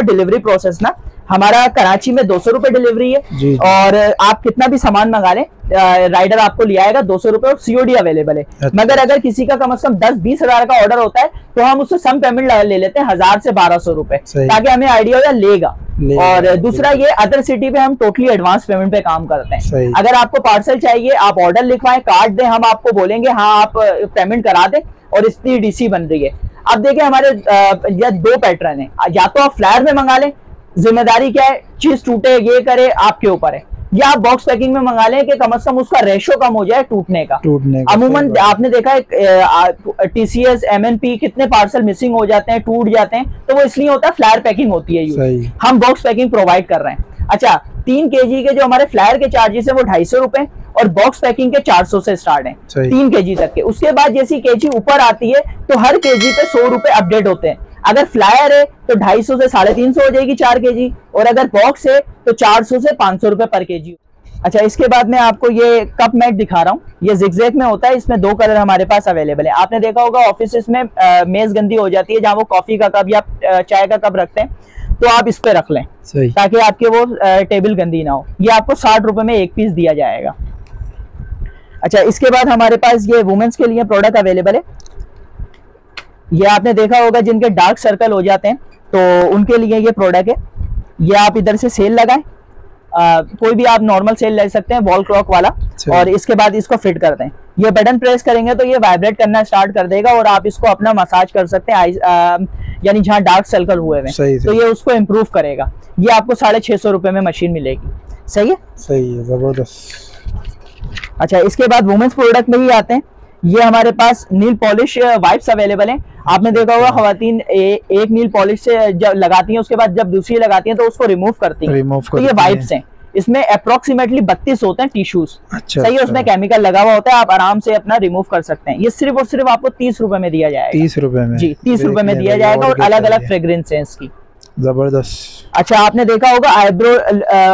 Delivery process ना हमारा कराची में दो सौ रुपये डिलीवरी है। जी। और आप कितना भी सामान मंगा लें राइडर आपको ले आएगा दो सौ रुपये और सीओडी अवेलेबल है। अच्छा। मगर अगर किसी का कम से कम दस बीस हज़ार का ऑर्डर होता है तो हम उससे सम पेमेंट ले लेते हैं हज़ार से बारह सौ रुपये ताकि हमें आइडिया हो जाए लेगा। लेगा, और दूसरा ये अदर सिटी पे हम टोटली एडवांस पेमेंट पे काम करते हैं। अगर आपको पार्सल चाहिए आप ऑर्डर लिखवाएँ कार्ड दें हम आपको बोलेंगे हाँ आप पेमेंट करा दें और इतनी डीसी बन रही है। अब देखिए हमारे ये दो पैटर्न है। या तो आप फ्लायर में मंगा लें ज़िम्मेदारी क्या है चीज़ टूटे ये करे आपके ऊपर है। या आप बॉक्स पैकिंग में मंगा लें कि कम से कम उसका रेशो कम हो जाए टूटने का। टूटने का, अमूमन आपने देखा है टीसीएस एमएनपी कितने पार्सल मिसिंग हो जाते हैं टूट जाते हैं तो वो इसलिए होता है फ्लायर पैकिंग होती है हम बॉक्स पैकिंग प्रोवाइड कर रहे हैं। अच्छा तीन केजी के जो हमारे फ्लायर के चार्जेस है वो ढाई सौ रुपए और बॉक्स पैकिंग के चार सौ से स्टार्ट है। तीन केजी तक के। उसके बाद जैसी केजी ऊपर आती है तो हर केजी पे सौ रुपए अपडेट होते हैं। अगर फ्लायर है तो ढाई सौ से साढ़े तीन सौ हो जाएगी चार केजी और अगर बॉक्स है तो चार सौ से पाँच सौ रुपए पर केजी अच्छा इसके बाद मैं आपको ये कप मैट दिखा रहा हूँ। ये जिगजैग में होता है इसमें दो कलर हमारे पास अवेलेबल है। आपने देखा होगा ऑफ़िस में मेज गंदी हो जाती है जहाँ वो कॉफ़ी का कप या चाय का कप रखते हैं तो आप इस पे रख लें। ताकि आपके वो टेबल गंदी ना हो। ये आपको साठ रुपए में एक पीस दिया जाएगा। अच्छा इसके बाद हमारे पास ये वुमेन्स के लिए प्रोडक्ट अवेलेबल है। ये आपने देखा होगा जिनके डार्क सर्कल हो जाते हैं तो उनके लिए ये प्रोडक्ट है। ये आप इधर से सेल लगाएँ। आ, कोई भी आप नॉर्मल सेल ले सकते हैं वॉल क्लॉक वाला। और इसके बाद इसको फिट कर दें। ये बटन प्रेस करेंगे तो ये वाइब्रेट करना स्टार्ट कर देगा और आप इसको अपना मसाज कर सकते हैं यानी जहाँ डार्क सर्कल हुए हुए हैं। तो ये उसको इम्प्रूव करेगा। ये आपको साढ़े छह सौ रुपए में मशीन मिलेगी। सही है? सही है ज़बरदस्त। अच्छा इसके बाद वुमेन्स प्रोडक्ट में ही आते हैं। ये हमारे पास नील पॉलिश वाइप्स अवेलेबल हैं। आपने देखा होगा खातन एक नील पॉलिश से जब लगाती हैं उसके बाद जब दूसरी लगाती हैं तो उसको रिमूव करती हैं। Remove तो ये वाइप्स हैं। इसमें अप्रोक्सीमेटली बत्तीस होते हैं टिश्यूज अच्छा, सही है अच्छा। उसमें केमिकल लगा हुआ होता है आप आराम से अपना रिमूव कर सकते हैं। ये सिर्फ़ और सिर्फ़ आपको तीस रुपए में दिया जाएगा। तीस रुपए में। जी तीस रुपए में दिया जाएगा और अलग अलग फ्रेग्रेंस है इसकी। ज़बरदस्त। अच्छा आपने देखा होगा आईब्रो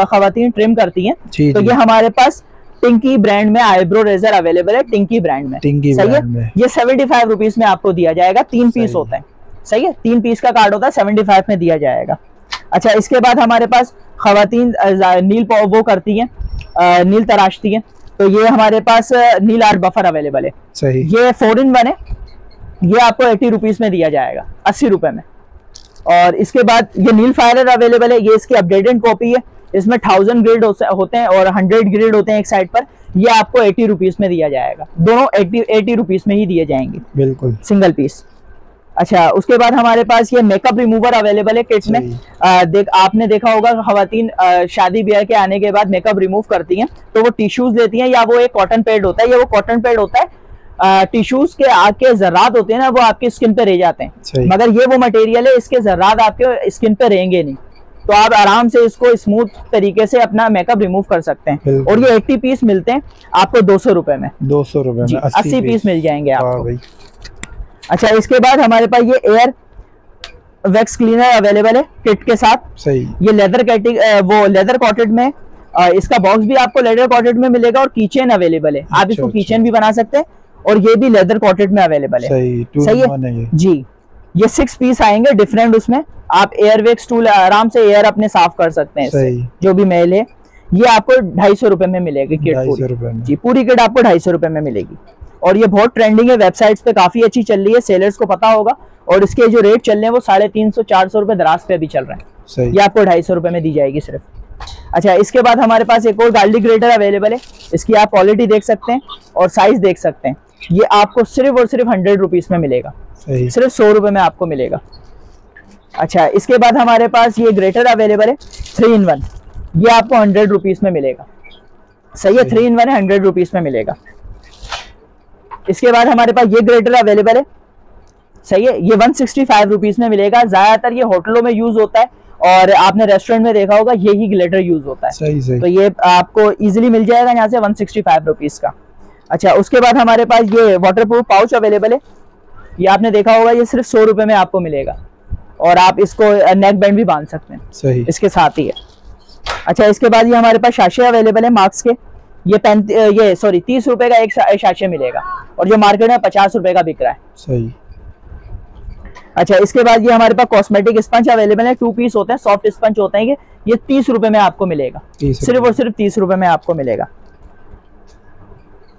खातन ट्रिम करती है। तो ये हमारे पास टिंकी ब्रांड में आईब्रो रेजर अवेलेबल है टिंकी ब्रांड में। टिंकी सही है? ये सेवेंटी फाइव रुपीज़ में आपको दिया जाएगा तीन पीस। होता है। सही है? तीन पीस का कार्ड होता है सेवेंटी फाइव में दिया जाएगा। अच्छा इसके बाद हमारे पास खातन नील वो करती हैं नील तराशती हैं। तो ये हमारे पास नील आर्ट बफर अवेलेबल है। सही। ये फोर इन वन है। ये आपको एटी रुपीज़ में दिया जाएगा अस्सी रुपए में। और इसके बाद ये नील फायर अवेलेबल है ये इसकी अपडेटेड कॉपी है। इसमें थाउज़ेंड ग्रेड होते हैं और हंड्रेड ग्रेड होते हैं एक साइड पर ये आपको एटी रुपीज़ में दिया जाएगा। दोनों एटी एटी रुपीज़ में ही दिए जाएँगे। बिल्कुल। सिंगल पीस अच्छा उसके बाद हमारे पास ये मेकअप रिमूवर अवेलेबल है किट में। आ, देख आपने देखा होगा खातन शादी ब्याह के आने के बाद मेकअप रिमूव करती हैं तो वो टिश्यूज लेती हैं या वो एक कॉटन पैड होता है या वो कॉटन पैड होता है टिश्यूज के आके जर्रात होते हैं ना वो आपकी स्किन पे रह जाते हैं। मगर ये वो मटेरियल है इसके जर्रात आपके स्किन पे रहेंगे नहीं। तो आप आराम से इसको स्मूथ तरीके से अपना मेकअप रिमूव कर सकते हैं। और ये एट्टी पीस मिलते हैं आपको दो सौ रुपए में। दो सौ रुपए में अस्सी पीस मिल जाएँगे आपको। भाई। अच्छा इसके बाद हमारे पास ये एयर वैक्स क्लीनर अवेलेबल है किट के साथ। सही। ये लेदर कैटिंग वो लेदर कॉटेड में इसका बॉक्स भी आपको लेदर कॉटेड में मिलेगा और कीचेन अवेलेबल है। आप अच्छा, इसको अच्छा। कीचेन भी बना सकते हैं और ये भी लेदर कॉटेड में अवेलेबल है। सही सही है? जी। ये सिक्स पीस आएँगे डिफरेंट उसमें। आप एयर वेक्स टूल आराम से एयर अपने साफ़ कर सकते हैं जो भी मेल है। ये आपको ढाई सौ रुपए में मिलेगी किट पूरी। जी पूरी किट आपको ढाई सौ रुपए में मिलेगी। और ये बहुत ट्रेंडिंग है वेबसाइट्स पे काफ़ी अच्छी चल रही है सेलर्स को पता होगा। और इसके जो रेट चल रहे हैं वो साढ़े तीन सौ चार सौ रुपए दराज पे भी चल रहे हैं। ये आपको ढाई सौ रुपए में दी जाएगी सिर्फ़। अच्छा इसके बाद हमारे पास एक और गार्लिक ग्रेटर अवेलेबल है। इसकी आप क्वालिटी देख सकते हैं और साइज़ देख सकते हैं। ये आपको सिर्फ़ और सिर्फ़ हंड्रेड रुपीज़ में मिलेगा। सही। सिर्फ़ सौ रुपए में आपको मिलेगा। अच्छा इसके बाद हमारे पास ये ग्रेटर अवेलेबल है थ्री इन वन ये आपको हंड्रेड रुपीज़ में मिलेगा। सही है थ्री इन वन है हंड्रेड रुपीज़ में मिलेगा। इसके बाद हमारे पास ये ग्रेटर अवेलेबल है। सही है ये वन सिक्सटी फाइव रुपीज़ में मिलेगा। ज़्यादातर ये होटलों में यूज़ होता है और आपने रेस्टोरेंट में देखा होगा यही ग्लेटर यूज़ होता है। सही सही। तो ये आपको इजीली मिल जाएगा यहाँ से वन सिक्सटी फाइव रुपीज़ का। अच्छा उसके बाद हमारे पास ये वाटर प्रूफ पाउच अवेलेबल है। ये आपने देखा होगा ये सिर्फ़ सौ रुपए में आपको मिलेगा। और आप इसको नेक बैंड भी बाँध सकते हैं। सही। इसके साथ ही है। अच्छा इसके बाद ये हमारे पास शाशे अवेलेबल है मार्क्स के। ये ये सॉरी तीस रुपए का एक शाशे मिलेगा। और जो मार्केट में पचास रुपए का बिक रहा है। सही। अच्छा इसके बाद ये हमारे पास कॉस्मेटिक स्पंज अवेलेबल है। टू पीस होते हैं सॉफ्ट स्पंज होते हैं ये। तीस रुपए में आपको मिलेगा। सिर्फ़ और सिर्फ़ तीस रुपए में आपको मिलेगा।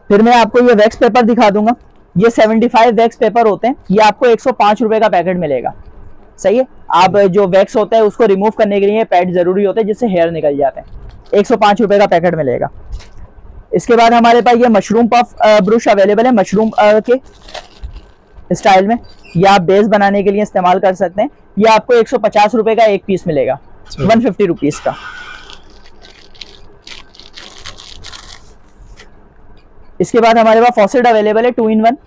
फिर मैं आपको ये वैक्स पेपर दिखा दूँगा। ये 75 वैक्स पेपर होते हैं। ये आपको एक सौ का पैकेट मिलेगा। सही है? आप जो वैक्स होता है उसको रिमूव करने के लिए पैड ज़रूरी होते हैं जिससे हेयर निकल जाते हैं। एक सौ का पैकेट मिलेगा। इसके बाद हमारे पास ये मशरूम पफ ब्रश अवेलेबल है मशरूम के स्टाइल में। ये आप बेस बनाने के लिए इस्तेमाल कर सकते हैं। ये आपको एक सौ का एक पीस मिलेगा। अच्छा। वन फिफ्टी रुपीज़ का। इसके बाद हमारे पास फॉसेट अवेलेबल है टू इन वन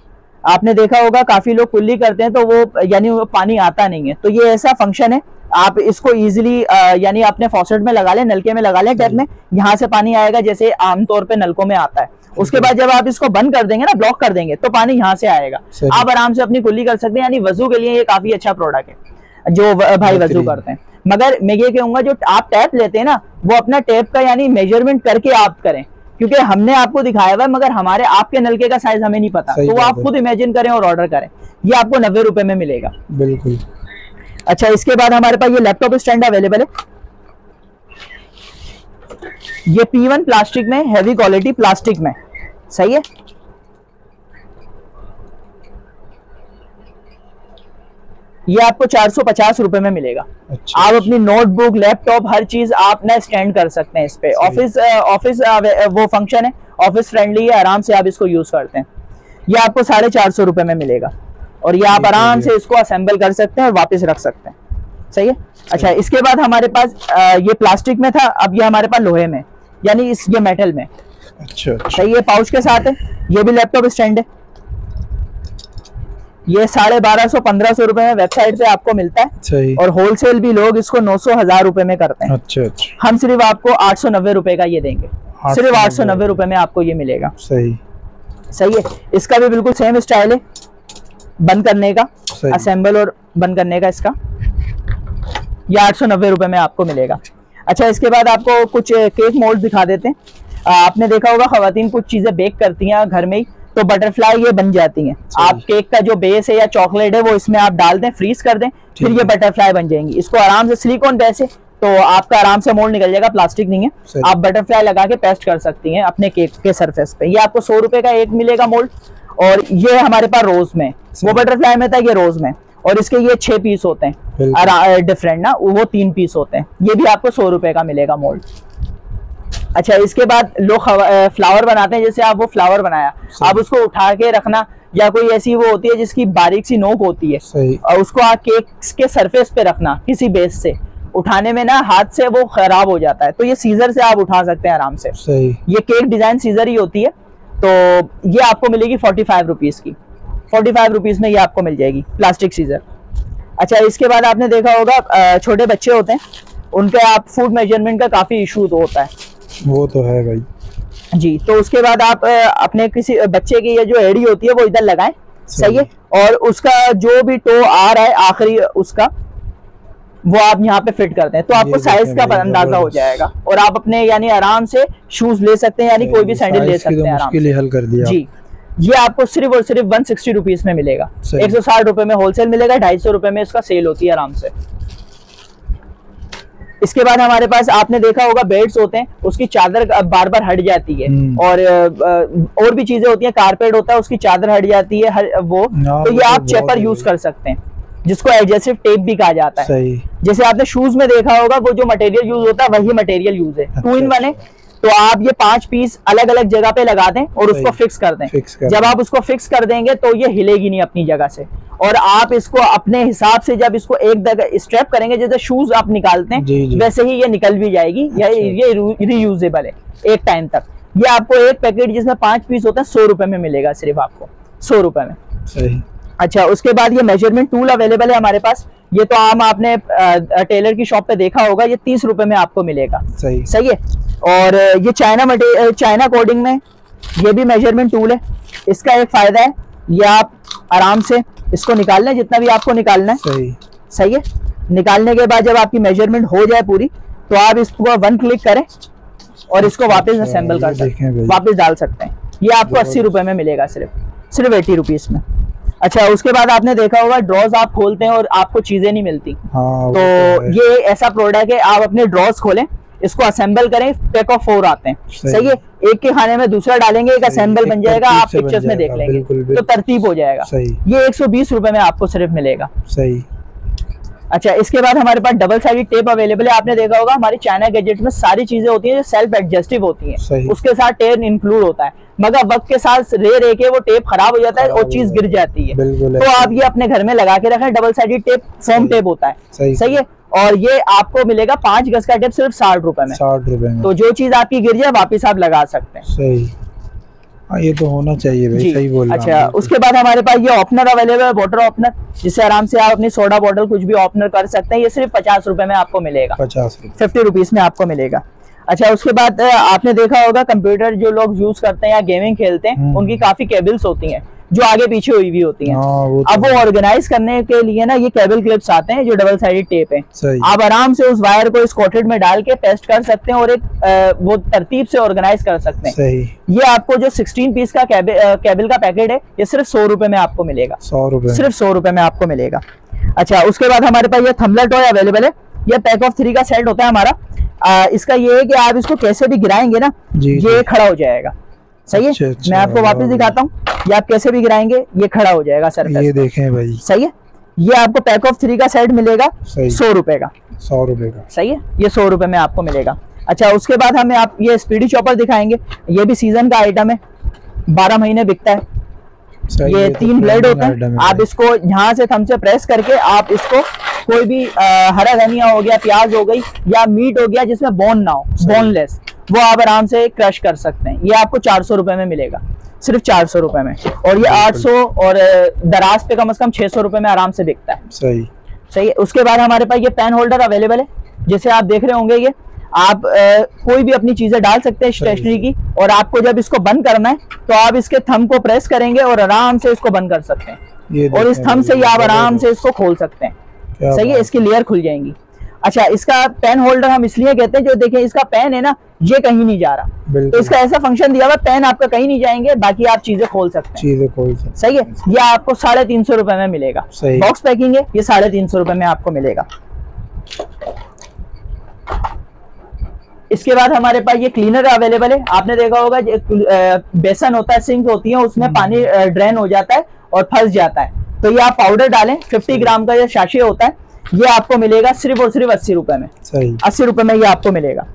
आपने देखा होगा काफ़ी लोग कुल्ली करते हैं तो वो यानी वो पानी आता नहीं है। तो ये ऐसा फ़ंक्शन है आप इसको इजीली यानी अपने फॉसेट में लगा लें नलके में लगा लें टैप में यहाँ से पानी आएगा जैसे आमतौर पे नलकों में आता है। उसके बाद जब आप इसको बंद कर देंगे ना ब्लॉक कर देंगे तो पानी यहाँ से आएगा। आप आराम से अपनी कुल्ली कर सकते हैं यानी वज़ू के लिए ये काफ़ी अच्छा प्रोडक्ट है जो भाई वज़ू करते हैं। मगर मैं ये कहूँगा जो आप टैप लेते हैं ना वो अपना टैप का यानी मेज़रमेंट करके आप करें। क्योंकि हमने आपको दिखाया हुआ है मगर हमारे आपके नलके का साइज़ हमें नहीं पता। तो वो आप खुद इमेजिन करें और ऑर्डर करें। ये आपको नब्बे रुपए में मिलेगा। बिल्कुल। अच्छा इसके बाद हमारे पास ये लैपटॉप स्टैंड अवेलेबल है। ये P1 प्लास्टिक में हैवी क्वालिटी प्लास्टिक में। सही है? ये आपको चार सौ पचास रुपए में मिलेगा। अच्छा आप अपनी नोटबुक लैपटॉप हर चीज़ आप ना स्टैंड कर सकते हैं इस पे। ऑफ़िस ऑफ़िस वो फ़ंक्शन है। ऑफ़िस फ्रेंडली है आराम से आप इसको यूज़ करते हैं। ये आपको साढ़े चार सौ रुपए में मिलेगा। और ये आप आराम से इसको असेंबल कर सकते हैं और वापस रख सकते हैं। सही है? अच्छा इसके बाद हमारे पास ये प्लास्टिक में था अब ये हमारे पास लोहे में यानी इस ये मेटल में। अच्छा अच्छा। सही है? पाउच के साथ है। ये भी लैपटॉप स्टैंड है। ये साढ़े बारह सौ पंद्रह सौ रुपये में वेबसाइट पे आपको मिलता है। सही। और होलसेल भी लोग इसको नौ सौ हज़ार रुपए में करते हैं। अच्छा अच्छा। हम सिर्फ़ आपको आठ सौ नब्बे रुपए का ये देंगे। सिर्फ़ आठ सौ नब्बे रुपए में आपको ये मिलेगा। सही। सही है। इसका भी बिल्कुल सेम स्टाइल है। बंद करने का। असेंबल और बंद करने का इसका। ये आठ सौ नब्बे रुपए में आपको मिलेगा। अच्छा इसके बाद आपको कुछ केक मोल्ड दिखा देते हैं। आपने देखा होगा खातन कुछ चीज़ें बेक करती हैं घर में ही। तो बटरफ्लाई ये बन जाती हैं। आप केक का जो बेस है या चॉकलेट है वो इसमें आप डाल दें फ्रीज कर दें फिर ये बटरफ्लाई बन जाएँगी। इसको आराम से सिलिकॉन वैसे तो आपका आराम से मोल्ड निकल जाएगा प्लास्टिक नहीं है। आप बटरफ्लाई लगा के पेस्ट कर सकती हैं अपने केक के सरफेस पे। ये आपको सौ रुपए का एक मिलेगा मोल्ड और ये हमारे पास रोज में वो बटरफ्लाई में था ये रोज में और इसके ये छह पीस होते हैं। डिफरेंट ना वो तीन पीस होते हैं। ये भी आपको सौ रुपए का मिलेगा मोल्ड अच्छा इसके बाद लोग फ्लावर बनाते हैं जैसे आप वो फ्लावर बनाया। आप उसको उठा के रखना या कोई ऐसी वो होती है जिसकी बारीक सी नोक होती है सही। और उसको आप केक के सरफेस पे रखना किसी बेस से। उठाने में ना हाथ से वो खराब हो जाता है। तो ये सीजर से आप उठा सकते हैं आराम से। सही। ये केक डिज़ाइन सीजर ही होती है। तो ये आपको मिलेगी फोर्टी फाइव रुपीज़ की। फोर्टी फाइव रुपीज़ में ये आपको मिल जाएगी प्लास्टिक सीजर अच्छा इसके बाद आपने देखा होगा छोटे बच्चे होते हैं उनके आप फ़ूड मेज़रमेंट का काफ़ी इशू तो होता है। वो तो है भाई। जी तो उसके बाद आप अपने किसी बच्चे की ये जो एड़ी होती है वो इधर लगाएँ। सही है? और उसका जो भी टो आ रहा है आखिरी उसका वो आप यहाँ पे फिट करते हैं तो आपको साइज़ का अंदाज़ा हो जाएगा। और आप अपने यानी आराम से शूज़ ले सकते हैं यानी कोई भी सैंडल ले सकते तो हैं आराम से हल कर दिया जी। ये आपको सिर्फ़ और सिर्फ़ वन सिक्सटी रुपीज़ में मिलेगा। एक सौ साठ रुपए में होलसेल मिलेगा ढाई सौ रुपए में इसका सेल होती है आराम से। इसके बाद हमारे पास आपने देखा होगा बेड्स होते हैं उसकी चादर बार बार हट जाती है। हम्म। और और भी चीज़ें होती हैं कारपेट होता है उसकी चादर हट जाती है हर वो हाँ, तो ये तो आप चेपर यूज़ कर सकते हैं जिसको एडजेसिव टेप भी कहा जाता है। सही। जैसे आपने शूज़ में देखा होगा वो जो मटेरियल यूज़ होता है वही मटेरियल यूज़ है। टू इन वन है। तो आप ये पाँच पीस अलग अलग जगह पे लगा दें और उसको फिक्स कर दें। फिक्स कर जब आप उसको फिक्स कर देंगे तो ये हिलेगी नहीं अपनी जगह से। और आप इसको अपने हिसाब से जब इसको एक जगह स्ट्रेप करेंगे जैसे शूज़ आप निकालते हैं जी। वैसे ही ये निकल भी जाएगी। या अच्छा। ये रीयूजेबल है एक टाइम तक। ये आपको एक पैकेट जिसमें पाँच पीस होता है सौ रुपए में मिलेगा सिर्फ़ आपको सौ रुपए में। सही। अच्छा उसके बाद ये मेज़रमेंट टूल अवेलेबल है हमारे पास। ये तो आम आपने टेलर की शॉप पे देखा होगा ये तीस रुपए में आपको मिलेगा। सही। सही है? और ये चाइना मटे चाइना कोडिंग में ये भी मेज़रमेंट टूल है। इसका एक फ़ायदा है ये आप आराम से इसको निकाल लें जितना भी आपको निकालना है। सही। सही है? निकालने के बाद जब आपकी मेज़रमेंट हो जाए पूरी तो आप इसको वन क्लिक करें और इसको वापस अच्छा, असेंबल कर सकते हैं। वापस डाल सकते हैं। ये आपको अस्सी रुपए में मिलेगा सिर्फ़। सिर्फ़ एटी रुपीज़ में। अच्छा उसके बाद आपने देखा होगा ड्रॉज आप खोलते हैं और आपको चीज़ें नहीं मिलती। हाँ तो ये ऐसा प्रोडक्ट है आप अपने ड्रॉज खोलें। इसको असेंबल करें पैक ऑफ़ फोर आते हैं। सही। है? एक के खाने में दूसरा डालेंगे एक असेंबल बन जाएगा आप पिक्चर्स में देख लेंगे। तो तरतीब हो जाएगा। ये एक सौ बीस रूपए में आपको सिर्फ़ मिलेगा। सही। अच्छा इसके बाद हमारे पास डबल साइडेड टेप अवेलेबल है। आपने देखा होगा हमारी चाइना गैजेट में सारी चीज़ें होती हैं जो सेल्फ एडजस्टिव होती। हैं। उसके साथ टेप इंक्लूड होता है। मगर वक्त के साथ रे रे के वो टेप खराब हो जाता है और चीज़ गिर जाती है। तो आप ये अपने घर में लगा के रखें double sided tape foam tape होता है। सही। सही है? और ये आपको मिलेगा पाँच गज का टेप सिर्फ़ साठ रुपए में। साठ रुपए में। तो जो चीज़ आपकी गिर जाए वापिस आप लगा सकते हैं। सही। हाँ ये तो होना चाहिए भाई सही बोल रहे अच्छा उसके बाद हमारे पास ये ओपनर अवेलेबल है वाटर ओपनर जिससे आराम से आप अपनी सोडा बॉटल कुछ भी ओपनर कर सकते हैं। ये सिर्फ़ पचास रुपए में आपको मिलेगा। पचास रुपए। फिफ्टी रुपीज़ में आपको मिलेगा। अच्छा उसके बाद आपने देखा होगा कंप्यूटर जो लोग यूज़ करते हैं या गेमिंग खेलते हैं हम्म। उनकी काफ़ी केबल्स होती हैं। जो आगे पीछे हुई हुई होती है। हाँ वो तो अब वो ऑर्गेनाइज करने के लिए ना ये केबल क्लिप्स आते हैं जो डबल साइडेड टेप है। आप आराम से उस वायर को इस कोटेड में डाल के पेस्ट कर सकते हैं और एक वो तरतीब से ऑर्गेनाइज कर सकते हैं। ये आपको जो 16 पीस का केबल केबल का पैकेट है ये सिर्फ़ सौ रुपए में आपको मिलेगा। सौ रुपए सिर्फ़ सौ रुपए में आपको मिलेगा। अच्छा उसके बाद हमारे पास ये थमलर टॉय अवेलेबल है। ये पैक ऑफ़ थ्री का सेट होता है हमारा। आ, इसका ये है कि आप इसको कैसे भी गिराएँगे ना ये खड़ा हो जाएगा। सही अच्छा, है? अच्छा, मैं आपको वापस दिखाता हूँ। ये आप कैसे भी गिराएँगे ये खड़ा हो जाएगा सर ये देखें भाई। सही है? ये आपको पैक ऑफ़ थ्री का सेट मिलेगा सौ रुपए का। सौ रुपए का। सही है? ये सौ रुपए में आपको मिलेगा। अच्छा उसके बाद हमें आप ये स्पीडी चॉपर दिखाएँगे। ये भी सीज़न का आइटम है। बारह महीने बिकता है। ये तो तीन ब्लेड होते हैं। आप इसको यहाँ से थम से प्रेस करके आप इसको कोई भी अ, हरा धनिया हो गया प्याज हो गई या मीट हो गया जिसमें बोन ना हो। बोनलेस वो आप आराम से क्रश कर सकते हैं। ये आपको चार सौ रुपए में मिलेगा सिर्फ़ चार सौ रुपए में। और ये आठ सौ और दराज पे कम से कम छह सौ रुपए में आराम से बिकता है। सही। सही है। उसके बाद हमारे पास ये पेन होल्डर अवेलेबल है जैसे आप देख रहे होंगे ये। आप अ, कोई भी अपनी चीज़ें डाल सकते हैं स्टेशनरी की और आपको जब इसको बंद करना है तो आप इसके थम को प्रेस करेंगे और आराम से इसको बंद कर सकते हैं। और इस थम से ही आप आराम से इसको खोल सकते हैं। सही है इसकी लेयर खुल जाएँगी। अच्छा इसका पेन होल्डर हम इसलिए कहते हैं जो देखें इसका पेन है ना ये कहीं नहीं जा रहा। तो इसका ऐसा फ़ंक्शन दिया हुआ पेन आपका कहीं नहीं जाएँगे बाकी आप चीज़ें खोल सकते हैं। चीज़ें खोल सकते सही है? ये आपको साढ़े तीन सौ रुपए में मिलेगा। बॉक्स पैकिंग है ये साढ़े तीन सौ रुपए में आपको मिलेगा। इसके बाद हमारे पास ये क्लीनर अवेलेबल है। आपने देखा होगा बेसन होता है सिंक होती है उसमें पानी ड्रेन हो जाता है और फंस जाता है। तो ये आप पाउडर डालें 50 ग्राम का ये शाशी होता है। ये आपको मिलेगा सिर्फ़ और सिर्फ़ अस्सी रुपए में। अस्सी रुपए में ये आपको मिलेगा।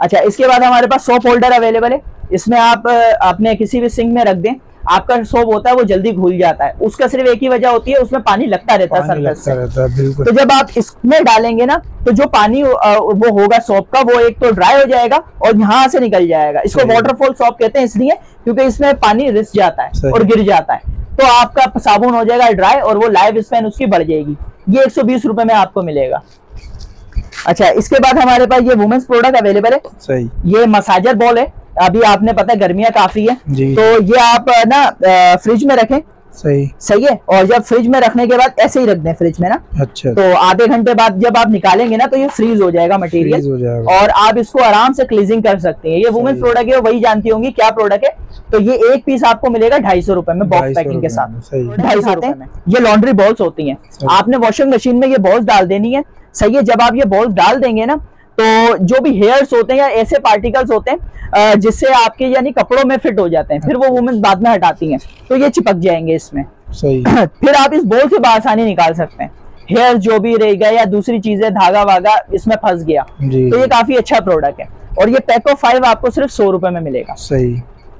अच्छा इसके बाद हमारे पास सोप होल्डर अवेलेबल है। इसमें आप अपने किसी भी सिंग में रख दें। आपका सोप होता है वो जल्दी घुल जाता है। उसका सिर्फ़ एक ही वजह होती है उसमें पानी लगता रहता है सरफेस से। तो जब आप इसमें डालेंगे ना तो जो पानी वो होगा सॉप का वो एक तो ड्राई हो जाएगा और यहाँ से निकल जाएगा। इसको। वाटरफॉल सॉप कहते हैं इसलिए क्योंकि इसमें पानी रिस जाता है और गिर जाता है। तो आपका साबुन हो जाएगा ड्राई और वो लाइव स्पेन उसकी बढ़ जाएगी। ये एक सौ में आपको मिलेगा। अच्छा इसके बाद हमारे पास ये वुमेन्स प्रोडक्ट अवेलेबल है। सही। ये मसाजर बॉल है। अभी आपने पता है गर्मियाँ काफ़ी है। तो ये आप ना फ्रिज में रखें। सही। सही है? और जब फ्रिज में रखने के बाद ऐसे ही रख दें फ्रिज में ना। अच्छा। तो आधे घंटे बाद जब आप निकालेंगे ना तो ये फ्रीज हो जाएगा फ्रीज मटेरियल हो जाएगा। और आप इसको आराम से क्लीजिंग कर सकते हैं। ये वुमेन प्रोडक्ट है वही जानती होंगी क्या प्रोडक्ट है। तो ये एक पीस आपको मिलेगा ढाई सौ रुपए में बॉक्स पैकिंग के साथ। ढाई सौ रुपए में। ये लॉन्ड्री बॉल्स होती है। आपने वॉशिंग मशीन में ये बॉल्स डाल देनी है। सही है जब आप ये बॉल्स डाल देंगे ना तो जो भी हेयर्स होते हैं या ऐसे पार्टिकल्स होते हैं जिससे आपके यानी कपड़ों में फिट हो जाते हैं फिर वो वुमेन बाद में हटाती हैं। तो ये चिपक जाएँगे इसमें। सही। फिर आप इस बोल से आसानी निकाल सकते हैं। हेयर जो भी रह गया या दूसरी चीज़ें धागा वागा इसमें फंस गया। तो ये काफ़ी अच्छा प्रोडक्ट है। और ये पैक फाइव आपको सिर्फ़ सौ रुपए में मिलेगा। सही।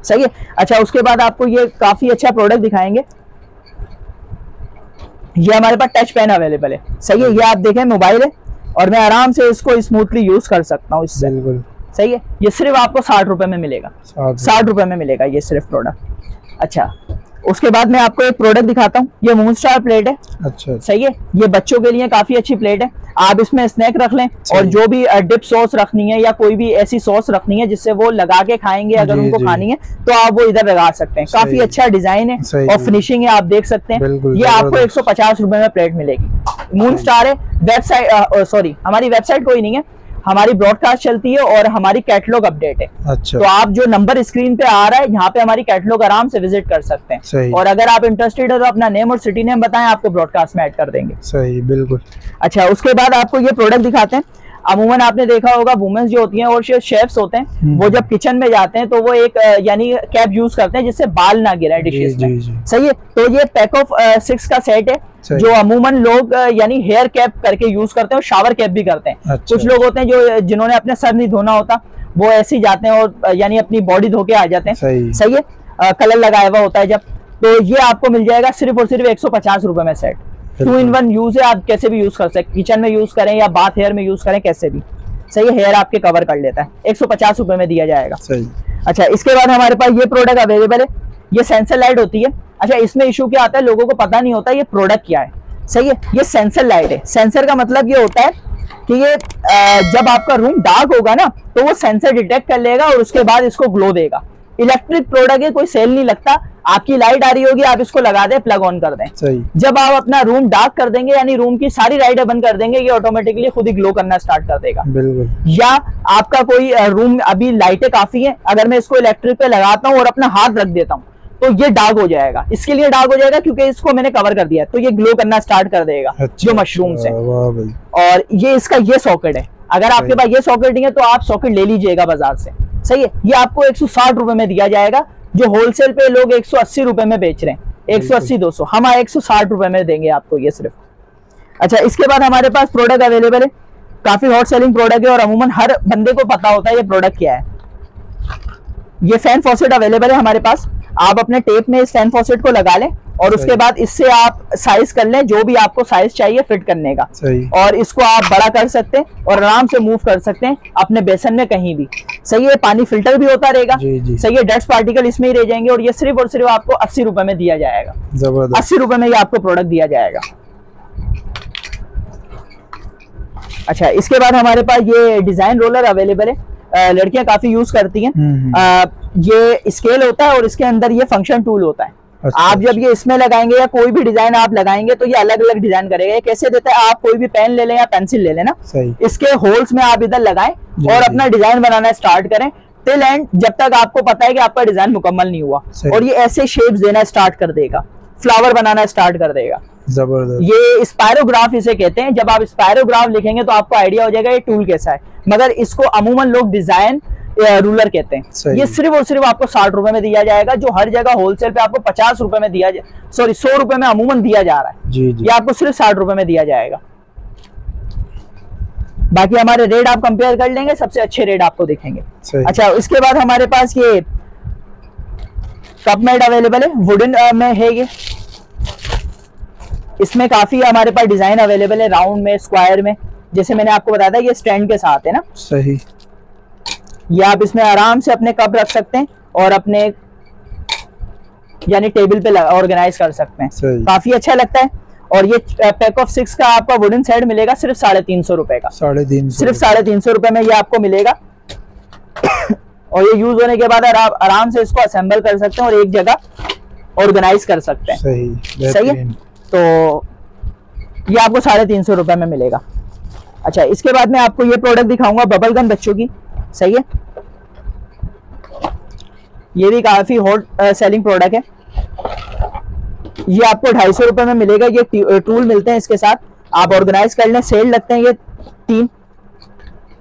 सही है? अच्छा उसके बाद आपको ये काफ़ी अच्छा प्रोडक्ट दिखाएँगे। ये हमारे पास टच पेन अवेलेबल है। सही है? ये आप देखें मोबाइल है। और मैं आराम से इसको स्मूथली यूज़ कर सकता हूँ इससे। बिल्कुल। सही है? ये सिर्फ़ आपको साठ रुपए में मिलेगा। साठ साठ रुपए में मिलेगा ये सिर्फ़ प्रोडक्ट अच्छा उसके बाद मैं आपको एक प्रोडक्ट दिखाता हूँ। ये मून स्टार प्लेट है। अच्छा। सही है? ये बच्चों के लिए काफ़ी अच्छी प्लेट है। आप इसमें स्नैक रख लें और जो भी डिप सॉस रखनी है या कोई भी ऐसी सॉस रखनी है जिससे वो लगा के खाएँगे अगर जी, उनको जी। खानी है तो आप वो इधर लगा सकते हैं। काफ़ी अच्छा डिज़ाइन है और फिनिशिंग है आप देख सकते हैं। ये आपको एक सौ में प्लेट मिलेगी। मून स्टार है। वेबसाइट सॉरी हमारी वेबसाइट कोई नहीं है। हमारी ब्रॉडकास्ट चलती है और हमारी कैटलॉग अपडेट है। अच्छा। तो आप जो नंबर स्क्रीन पे आ रहा है यहाँ पे हमारी कैटलॉग आराम से विज़िट कर सकते हैं। और अगर आप इंटरेस्टेड है तो अपना नेम और सिटी नेम बताएँ आपको ब्रॉडकास्ट में एड कर देंगे। सही बिल्कुल। अच्छा उसके बाद आपको ये प्रोडक्ट दिखाते हैं। अमूमन आपने देखा होगा वुमेन्स जो होती हैं और शेफ्स होते हैं हम्म। वो जब किचन में जाते हैं तो वो एक यानी कैप यूज़ करते हैं जिससे बाल ना गिरे जी डिशेस जी में सही है? तो ये पैक ऑफ़ सिक्स का सेट है जो अमूमन लोग यानी हेयर कैप करके यूज़ करते हैं और शावर कैप भी करते हैं। अच्छा। कुछ लोग होते हैं जो जिन्होंने अपने सर नहीं धोना होता वो ऐसे ही जाते हैं और यानी अपनी बॉडी धो के आ जाते हैं। सही। सही है? कलर लगाया हुआ होता है जब तो ये आपको मिल जाएगा सिर्फ़ और सिर्फ़ एक सौ पचास रुपए में set two in one use है आप कैसे भी यूज़ कर सकते किचन में यूज़ करें या बाथ हेयर में यूज़ करें कैसे भी। सही हेयर आपके कवर कर लेता है। एक सौ पचास रुपए में दिया जाएगा। सही। अच्छा इसके बाद हमारे पास ये प्रोडक्ट अवेलेबल है। ये सेंसर लाइट होती है। अच्छा इसमें इशू क्या आता है? लोगों को पता नहीं होता ये प्रोडक्ट क्या है। सही है ये सेंसर लाइट है। सेंसर का मतलब ये होता है कि ये जब आपका रूम डार्क होगा ना तो वो सेंसर डिटेक्ट कर लेगा और उसके बाद इसको ग्लो देगा। इलेक्ट्रिक प्रोडक्ट है कोई सेल नहीं लगता आपकी लाइट आ रही होगी आप इसको लगा दें प्लग ऑन कर दें। सही। जब आप अपना रूम डार्क कर देंगे यानी रूम की सारी लाइटें बंद कर देंगे ये ऑटोमेटिकली खुद ही ग्लो करना स्टार्ट कर देगा। बिल्कुल। या आपका कोई रूम अभी लाइटें काफ़ी हैं अगर मैं इसको इलेक्ट्रिक पे लगाता हूँ और अपना हाथ रख देता हूँ तो ये डार्क हो जाएगा। इसके लिए डार्क हो जाएगा क्योंकि इसको मैंने कवर कर दिया तो ये ग्लो करना स्टार्ट कर देगा अच्छा। जो मशरूम से अच्छा, भाई। और ये इसका ये सॉकेट है। अगर आपके पास ये सॉकेट नहीं है तो आप सॉकेट ले लीजिएगा बाज़ार से। सही है? ये आपको एक सौ में दिया जाएगा जो होलसेल पे लोग एक सौ में बेच रहे हैं। एक सौ अस्सी दो सौ। हम एक सौ साठ रुपए में देंगे आपको ये सिर्फ़। अच्छा इसके बाद हमारे पास प्रोडक्ट अवेलेबल है। काफ़ी हॉट सेलिंग प्रोडक्ट है और अमूमन हर बंदे को पता होता है ये प्रोडक्ट क्या है। ये फ़ैन फॉसेट अवेलेबल है हमारे पास। आप अपने टेप में इस फ़ैन फॉसेट को लगा लें और उसके बाद इससे आप साइज़ कर लें जो भी आपको साइज़ चाहिए फिट करने का। और इसको आप बड़ा कर सकते हैं और आराम से मूव कर सकते हैं अपने बेसन में कहीं भी। सही है पानी फ़िल्टर भी होता रहेगा। सही है डस्ट पार्टिकल इसमें ही रह जाएँगे और ये सिर्फ़ और सिर्फ़ आपको अस्सी रुपए में दिया जाएगा। अस्सी रुपए में ये आपको प्रोडक्ट दिया जाएगा। अच्छा इसके बाद हमारे पास ये डिज़ाइन रोलर अवेलेबल है। लड़कियाँ काफ़ी यूज़ करती हैं। हम्म, हम्म। ये स्केल होता है और इसके अंदर ये फ़ंक्शन टूल होता है। अच्छा, आप जब ये इसमें लगाएँगे या कोई भी डिज़ाइन आप लगाएँगे तो ये अलग अलग डिज़ाइन करेगा। ये कैसे देता है? आप कोई भी पेन ले लें या पेंसिल ले लें ना। इसके होल्स में आप इधर लगाएँ और अपना डिज़ाइन बनाना स्टार्ट करें। टिल एंड जब तक आपको पता है कि आपका डिज़ाइन मुकम्मल नहीं हुआ। और ये ऐसे शेप्स देना स्टार्ट कर देगा। फ्लावर बनाना स्टार्ट कर देगा। ज़बरदस्त। ये स्पायरोग्राफ इसे कहते हैं। जब आप स्पायरोग्राफ लिखेंगे तो आपको आइडिया हो जाएगा ये टूल कैसा है। मगर इसको अमूमन लोग डिज़ाइन रूलर कहते हैं। ये सिर्फ़ और सिर्फ़ आपको साठ रुपए में दिया जाएगा जो हर जगह होलसेल पे आपको पचास रुपए में दिया सॉरी सौ रुपए में अमूमन दिया जा रहा है। जी जी। ये आपको सिर्फ़ साठ रुपए में दिया जाएगा। बाकी हमारे रेट आप कंपेयर कर लेंगे सबसे अच्छे रेट आपको दिखेंगे। अच्छा इसके बाद हमारे पास ये कप मेड अवेलेबल है वुडन में है ये। इसमें काफ़ी हमारे पास डिज़ाइन अवेलेबल है राउंड में स्क्वायर में। जैसे मैंने आपको बताया था ये स्टैंड के साथ है ना? सही। ये आप इसमें आराम से अपने कप रख सकते हैं और अपने यानी टेबल पे ऑर्गेनाइज कर सकते हैं। काफ़ी अच्छा लगता है। और ये पैक ऑफ़ सिक्स का आपका वुडन सेट मिलेगा सिर्फ़ साढ़े तीन सौ रुपए का। साढ़े तीन सिर्फ़ साढ़े तीन सौ रुपए में ये आपको मिलेगा। और ये यूज़ होने के बाद आप आराम से इसको असेंबल कर सकते हैं और एक जगह ऑर्गेनाइज कर सकते हैं। सही सही है? तो ये आपको साढ़े तीन सौ रुपए में मिलेगा। अच्छा इसके बाद मैं आपको ये प्रोडक्ट दिखाऊँगा बबल गन बच्चों की। सही है? ये भी काफ़ी हॉट सेलिंग प्रोडक्ट है। ये आपको ढाई सौ रुपए में मिलेगा ये टूल मिलते हैं इसके साथ। आप ऑर्गेनाइज कर लें सेल लगते हैं ये तीन।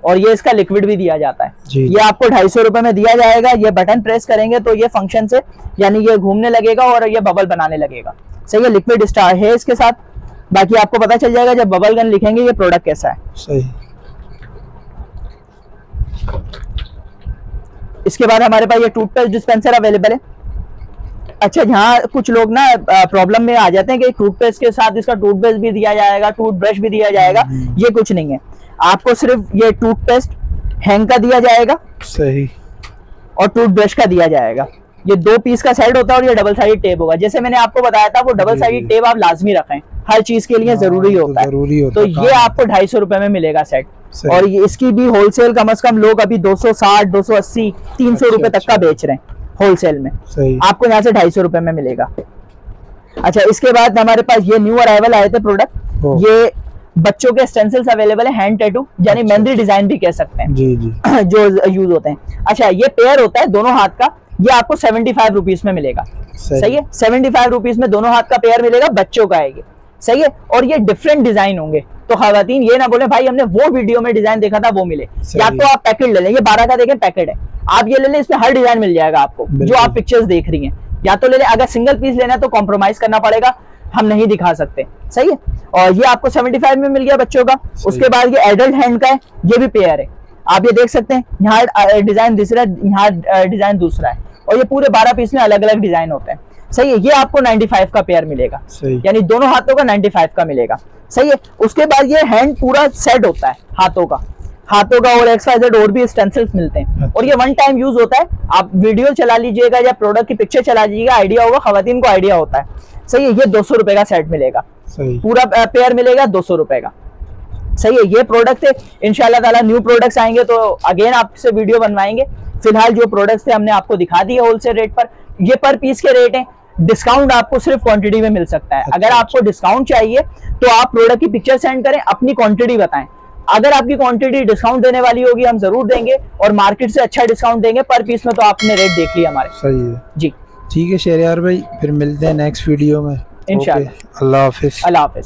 और ये इसका लिक्विड भी दिया जाता है। ये आपको ढाई सौ रुपए में दिया जाएगा ये बटन प्रेस करेंगे तो ये फ़ंक्शन से यानी ये घूमने लगेगा और ये बबल बनाने लगेगा। सही है? लिक्विड स्टार है इसके साथ। बाकी आपको पता चल जाएगा जब बबल गन लिखेंगे ये प्रोडक्ट कैसा है। सही। इसके बाद हमारे पास ये टूथपेस्ट डिस्पेंसर अवेलेबल है। अच्छा यहाँ कुछ लोग ना प्रॉब्लम में आ जाते हैं कि टूथपेस्ट के साथ इसका टूथपेस्ट भी दिया जाएगा टूथब्रश भी दिया जाएगा। हम्म। ये कुछ नहीं है। आपको सिर्फ़ ये टूथपेस्ट हैंग का दिया जाएगा सही। और टूथब्रश का दिया जाएगा। ये दो पीस का सेट होता है और ये डबल साइड टेप होगा। जैसे मैंने आपको बताया था वो डबल साइड टेप आप लाजमी रखें। हर चीज़ के लिए हाँ, ज़रूरी तो होता है। ज़रूरी होता तो ये आपको ढाई सौ रुपए में मिलेगा सेट। और ये इसकी भी होलसेल कम से कम लोग अभी 260, 280, 300 अच्छा, रुपए तक का अच्छा। बेच रहे हैं होलसेल में। सही। आपको यहाँ से ढाई सौ रुपए में मिलेगा। अच्छा इसके बाद हमारे पास ये न्यू अराइवल आए थे प्रोडक्ट ये बच्चों के स्टेंसिल्स अवेलेबल है हैंड टैटू यानी अच्छा। मेहंदी डिज़ाइन भी कह सकते हैं। जी जी। जो यूज़ होते हैं। अच्छा ये पेयर होता है दोनों हाथ का ये आपको सेवेंटी फाइव रुपीज़ में मिलेगा। सही। सही है? सेवेंटी फाइव रुपीज़ में दोनों हाथ का पेयर मिलेगा बच्चों का है ये सही है? और ये डिफरेंट डिज़ाइन होंगे। तो खातन ये ना बोले भाई हमने वो वीडियो में डिज़ाइन देखा था वो मिले। या तो आप पैकेट ले लें। ये बारह का देखें पैकेट है। आप ये ले लें इसमें हर डिज़ाइन मिल जाएगा आपको जो आप पिक्चर्स देख रही हैं। या तो ले लें अगर सिंगल पीस लेना है तो कॉम्प्रोमाइज करना पड़ेगा। हम नहीं दिखा सकते। सही है? और ये आपको 75 में मिल गया बच्चों का। उसके बाद ये एडल्ट हैंड का है ये भी पेयर है। आप ये देख सकते हैं यहाँ डिज़ाइन दूसरा यहाँ डिज़ाइन दूसरा है। और ये पूरे 12 पीस में अलग अलग डिज़ाइन होते हैं। सही है ये आपको 95 का पेयर मिलेगा। यानी दोनों हाथों का 95 का मिलेगा। सही है उसके बाद ये हैंड पूरा सेट होता है हाथों का। हाथों का और एक्स वाई जेड और भी स्टेंसिल्स मिलते हैं। अच्छा। और ये वन टाइम यूज़ होता है। आप वीडियो चला लीजिएगा या प्रोडक्ट की पिक्चर चला लीजिएगा आइडिया होगा खातन को आइडिया होता है। सही है ये दो सौ रुपए का सेट मिलेगा। सही। पूरा पेयर मिलेगा दो सौ रुपए का। सही है ये प्रोडक्ट थे इनशाला ताला न्यू प्रोडक्ट्स आएँगे तो अगेन आपसे वीडियो बनवाएँगे। फ़िलहाल जो प्रोडक्ट्स थे हमने आपको दिखा दिए होलसेल रेट पर। ये पर पीस के रेट हैं। डिस्काउंट आपको सिर्फ़ क्वांटिटी में मिल सकता है। अच्छा, अगर आपको डिस्काउंट चाहिए तो आप प्रोडक्ट की पिक्चर सेंड करें अपनी क्वांटिटी बताएँ। अगर आपकी क्वांटिटी डिस्काउंट देने वाली होगी हम ज़रूर देंगे और मार्केट से अच्छा डिस्काउंट देंगे पर पीस में तो आपने रेट देख लिया हमारे। सही है। जी। ठीक है शेर भाई फिर मिलते हैं नेक्स्ट वीडियो में। इनशाला अल्लाह हाफिज। अल्लाह हाफिज।